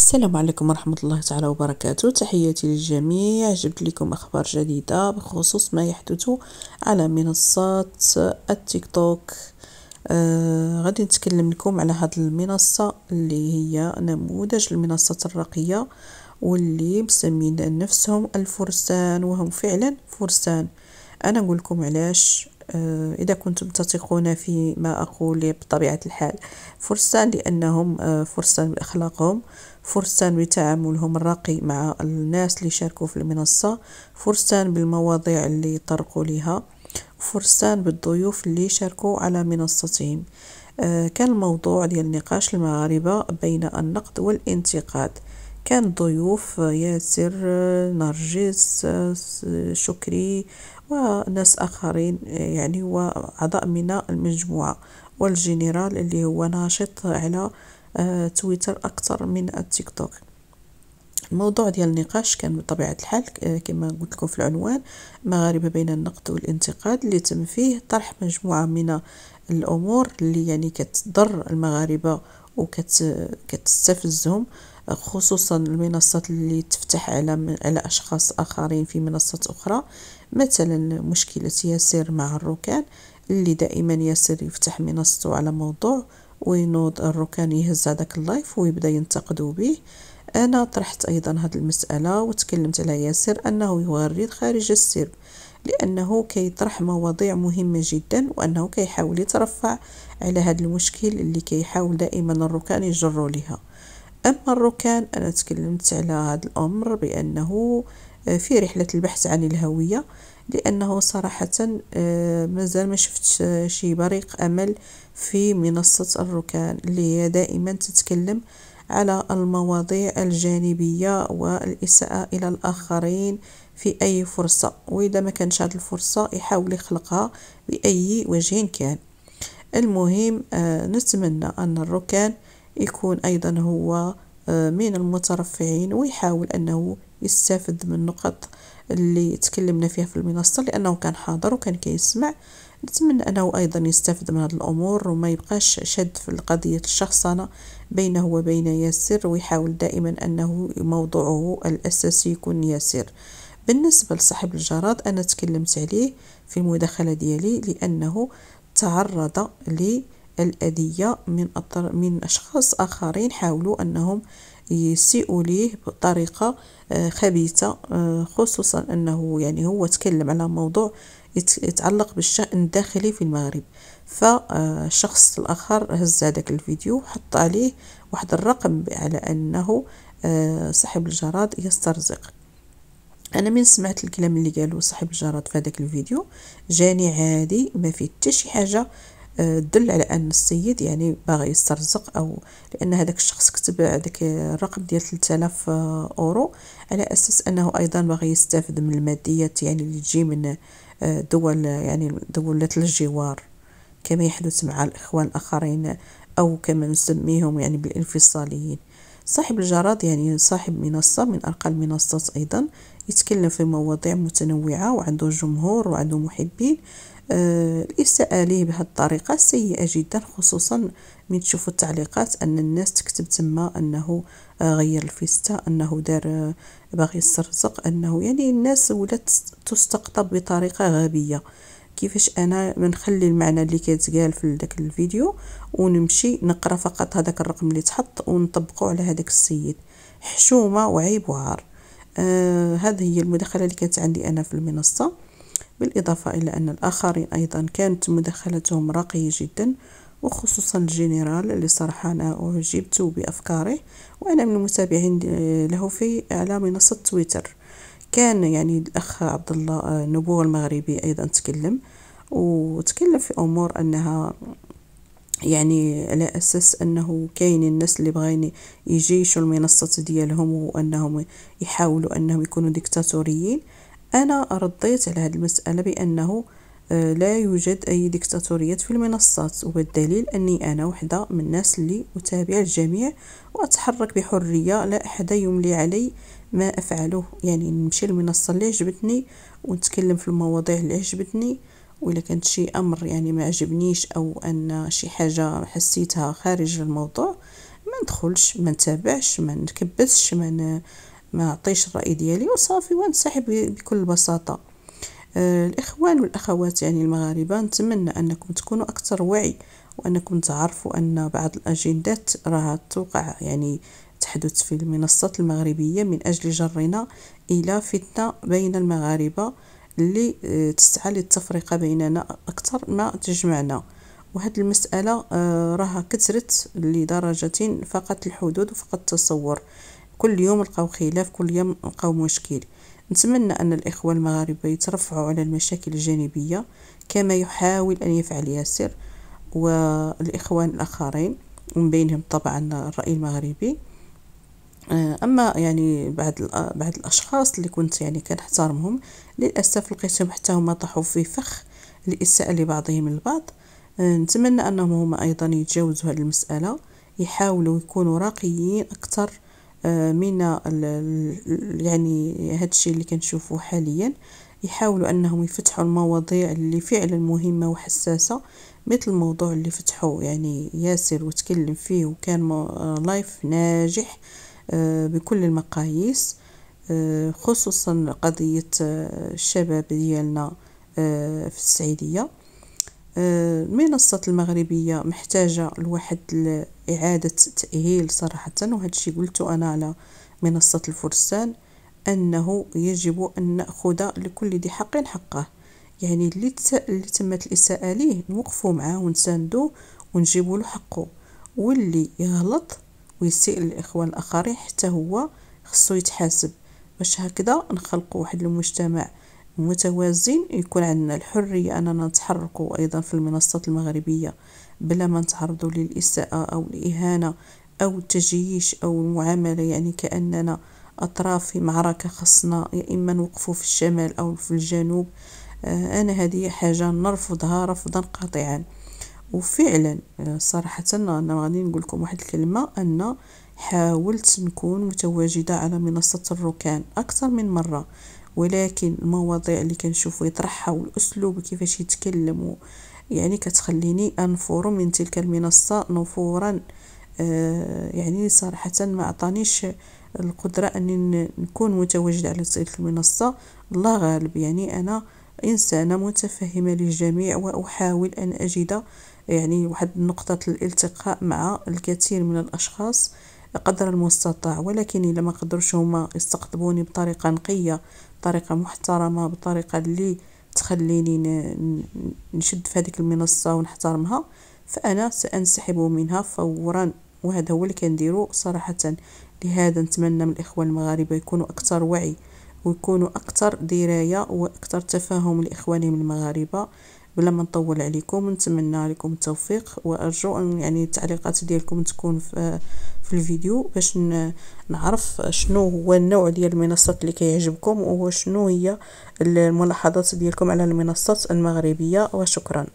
السلام عليكم ورحمة الله تعالى وبركاته. تحياتي للجميع. جبت لكم أخبار جديدة بخصوص ما يحدث على منصات التيك توك. آه غادي نتكلم لكم على هذه المنصة اللي هي نموذج المنصة الرقية واللي مسمين نفسهم الفرسان وهم فعلا فرسان. أنا نقول لكم علاش إذا كنتم تثقون في ما أقول بطبيعة الحال. فرسان لأنهم آه، فرسان بأخلاقهم فرسان بتعاملهم الراقي مع الناس اللي شاركوا في المنصة. فرسان بالمواضيع اللي طرقوا لها فرسان بالضيوف اللي شاركوا على منصتهم. آه، كان الموضوع ديال النقاش المغاربة بين النقد والانتقاد. كان ضيوف ياسر نرجس شكري وناس آخرين يعني وأعضاء من المجموعة والجنرال اللي هو ناشط على آه، تويتر أكثر من التيك توك. الموضوع ديال النقاش كان بطبيعة الحال آه، كما قلت لكم في العنوان مغاربة بين النقد والانتقاد اللي تم فيه طرح مجموعة من الأمور اللي يعني كتضر المغاربة وكتستفزهم خصوصا المنصات اللي تفتح على على أشخاص آخرين في منصات أخرى مثلا مشكلة ياسر مع الركان اللي دائما ياسر يفتح منصته على موضوع وينوض الركان يهز هذاك اللايف ويبدأ ينتقدوا به. أنا طرحت أيضا هذه المسألة وتكلمت على ياسر أنه يغرد خارج السرب لأنه كيطرح مواضيع مهمة جدا وأنه كيحاول يترفع على هذا المشكل اللي كيحاول دائما الركان يجروا لها. أما الركان أنا تكلمت على هذا الأمر بأنه آه، في رحلة البحث عن الهوية لأنه صراحة آه، مازال ما شفت شي بريق أمل في منصة الركان. اللي هي دائما تتكلم على المواضيع الجانبية والإساءة إلى الآخرين في أي فرصة وإذا ما كانش هذه الفرصة يحاول يخلقها بأي وجه كان. المهم آه، نتمنى أن الركان يكون أيضا هو آه، من المترفعين ويحاول أنه يستفد من النقط اللي تكلمنا فيها في المنصة لأنه كان حاضر وكان كيسمع. نتمنى أنه أيضا يستفد من هذه الأمور وما يبقاش شد في القضية الشخصنة بينه وبين ياسر ويحاول دائما أنه موضوعه الأساسي يكون ياسر. بالنسبة لصاحب الجراد أنا تكلمت عليه في المداخلة ديالي لأنه تعرض لي الأذية من من أشخاص آخرين حاولوا أنهم يسيئوا ليه بطريقة آه، خبيثة آه، خصوصا أنه يعني هو تكلم على موضوع يتعلق بالشأن الداخلي في المغرب. فالشخص الآخر هز هذاك الفيديو وحط عليه واحد الرقم على أنه آه، صاحب الجراد يسترزق. أنا من سمعت الكلام اللي قالوا صاحب الجراد في هذاك الفيديو. جاني عادي ما فيه حتى شي حاجة. تدل على أن السيد يعني باغي يسترزق أو لأن هذاك الشخص كتب هذاك الرقم ديال 3000 أورو على أساس أنه أيضا باغي يستافد من الماديات يعني اللي تجي من آه، دول يعني دولة الجوار. كما يحدث مع الإخوان الآخرين أو كما نسميهم يعني بالانفصاليين. صاحب الجراد يعني صاحب منصة من أرقى المنصات أيضا. يتكلم في مواضيع متنوعة وعنده جمهور وعنده محبين. آه، الإساءة ليه بهذه الطريقة سيئة جدا خصوصا من تشوفوا التعليقات أن الناس تكتب تما أنه آه، غير الفيستا أنه دار آه، باغي أنه يعني الناس ولات تستقطب بطريقة غبية. كيفاش أنا منخلي المعنى اللي كيتقال في داك الفيديو ونمشي نقرأ فقط هذاك الرقم اللي تحط ونطبقه على هذاك السيد. حشومة وعيب وعار. آه هذه هي المداخلة اللي كانت عندي أنا في المنصة. بالإضافة إلى أن الآخرين أيضا كانت مداخلتهم راقية جدا وخصوصا الجنرال اللي صراحة أنا أعجبت بأفكاره وأنا من المتابعين له في على منصة تويتر. كان يعني الأخ عبد الله نبوة المغربي أيضا تكلم. وتكلم في أمور أنها يعني على أساس أنه كاين الناس اللي بغاين يجيشوا المنصات ديالهم وأنهم يحاولوا أنهم يكونوا ديكتاتوريين. أنا رديت على هذه المسألة بأنه آه، لا يوجد أي ديكتاتوريات في المنصات وبالدليل أني أنا وحدة من الناس اللي أتابع الجميع وأتحرك بحرية لا أحد يملي علي ما أفعله. يعني نمشي المنصة اللي عجبتني ونتكلم في المواضيع اللي عجبتني. وإلا كانت شي أمر يعني ما عجبنيش أو أن شي حاجة حسيتها خارج الموضوع ما ندخلش ما نتابعش ما نكبسش ما ما عطيش الرأي ديالي. وصافي ونسحب بكل بساطة. آه الإخوان والأخوات يعني المغاربة نتمنى أنكم تكونوا أكثر وعي وأنكم تعرفوا أن بعض الأجندات راها توقع يعني تحدث في المنصات المغربية من أجل جرنا إلى فتنة بين المغاربة. اللي آه، تسعى للتفرقة بيننا أكثر ما تجمعنا. وهاد المسألة آه راها كثرت لدرجة فقط الحدود وفقط التصور. كل يوم نلقاو خلاف كل يوم نلقاو مشكل. نتمنى أن الإخوة المغاربة يترفعوا على المشاكل الجانبية كما يحاول أن يفعل ياسر والإخوان الآخرين ومن بينهم طبعا الرأي المغربي. آه، أما يعني بعض بعض الأشخاص اللي كنت يعني كنحترمهم للأسف لقيتهم حتى هما طاحوا في فخ الاساءه لبعضهم البعض. آه، نتمنى أنهم هما أيضا يتجاوزوا هذه المسألة يحاولوا يكونوا راقيين أكثر آه، من يعني هذا الشيء اللي كنشوفه حاليا. يحاولوا أنهم يفتحوا المواضيع اللي فعلا مهمة وحساسة مثل الموضوع اللي فتحوا يعني ياسر وتكلم فيه وكان لايف ناجح. آه، بكل المقاييس خصوصا قضية الشباب ديالنا في السعيديه المنصة المغربية محتاجة لواحد إعادة تأهيل صراحة وهذا الشيء قلته أنا على منصة الفرسان أنه يجب أن نأخذ لكل ذي حق حقه. يعني اللي, تمت الإساءة ليه نوقفوا معاه ونساندوه ونجيبوا له حقه. واللي يغلط ويسيء للإخوان الآخرين حتى هو خصو يتحاسب. باش هكذا؟ نخلقوا واحد المجتمع متوازن يكون عندنا الحرية أننا نتحركوا أيضا في المنصات المغربية بلا ما نتعرضوا للإساءة أو الإهانة أو التجييش أو المعاملة. يعني كأننا أطراف في معركة خصنا يا إما نوقفوا في الشمال أو في الجنوب. آه، أنا هذه حاجة نرفضها رفضا قاطعا. وفعلا آه، صراحة أنا غادي نقول لكم واحد الكلمة أن حاولت نكون متواجدة على منصة الركان أكثر من مرة ولكن المواضيع اللي كنشوفو يطرحها والأسلوب كيفاش يتكلم يعني كتخليني انفر من تلك المنصة نفورا. آه يعني صراحة ما عطانيش القدرة أني نكون متواجد على تلك المنصة. الله غالب يعني أنا انسانه متفهمه للجميع وأحاول أن أجد يعني واحد نقطة الالتقاء مع الكثير من الأشخاص قدر المستطاع ولكن إلا ما قدروش هما يستقطبوني بطريقة نقية بطريقة محترمة بطريقة اللي تخليني نشد في هذيك المنصة ونحترمها فأنا سأنسحب منها فورا وهذا هو اللي كنديرو صراحة. لهذا نتمنى من الاخوان المغاربة يكونوا أكثر وعي. ويكونوا أكثر دراية وأكثر تفاهم لاخوانهم المغاربة. بلا ما نطول عليكم نتمنى لكم التوفيق وأرجو أن يعني التعليقات ديالكم تكون في, في الفيديو باش نعرف شنو هو النوع ديال المنصات اللي كيعجبكم وشنو هي الملاحظات ديالكم على المنصات المغربية. وشكرا.